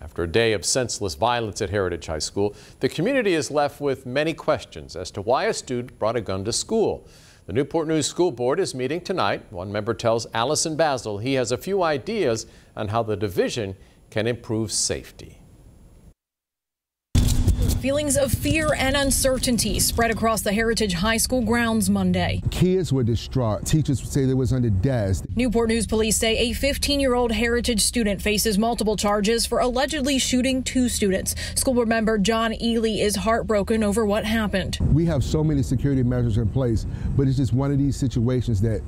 After a day of senseless violence at Heritage High School, the community is left with many questions as to why a student brought a gun to school. The Newport News School Board is meeting tonight. One member tells Allison Basil he has a few ideas on how the division can improve safety. Feelings of fear and uncertainty spread across the Heritage High School grounds Monday. Kids were distraught. Teachers would say they was under desk. Newport News police say a 15-year-old Heritage student faces multiple charges for allegedly shooting two students. School board member John Eley is heartbroken over what happened. We have so many security measures in place, but it's just one of these situations that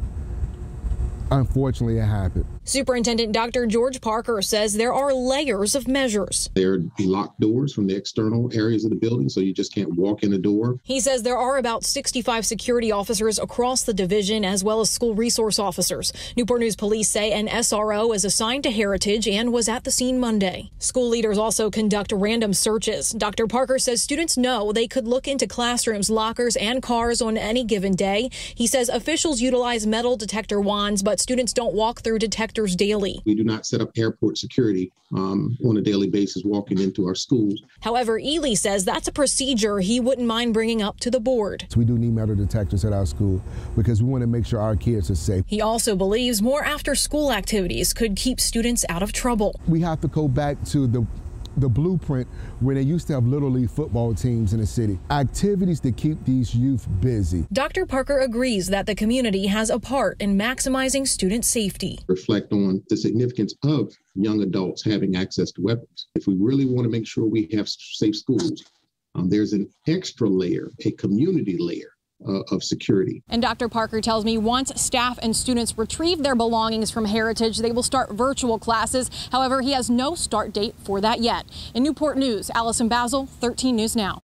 Unfortunately, it happened. Superintendent Dr. George Parker says there are layers of measures. There are locked doors from the external areas of the building, so you just can't walk in the door. He says there are about 65 security officers across the division, as well as school resource officers. Newport News police say an SRO is assigned to Heritage and was at the scene Monday. School leaders also conduct random searches. Dr. Parker says students know they could look into classrooms, lockers, and cars on any given day. He says officials utilize metal detector wands, but students don't walk through detectors daily. We do not set up airport security um, on a daily basis walking into our schools. However, Eley says that's a procedure he wouldn't mind bringing up to the board. So we do need metal detectors at our school because we want to make sure our kids are safe. He also believes more after school activities could keep students out of trouble. We have to go back to the the blueprint where they used to have little league football teams in the city. Activities to keep these youth busy. Dr. Parker agrees that the community has a part in maximizing student safety. Reflect on the significance of young adults having access to weapons. If we really want to make sure we have safe schools, um, there's an extra layer, a community layer uh, of security. And Dr. Parker tells me once staff and students retrieve their belongings from Heritage, they will start virtual classes. However, he has no start date for that yet. In Newport News, Allison Basil, 13 News Now.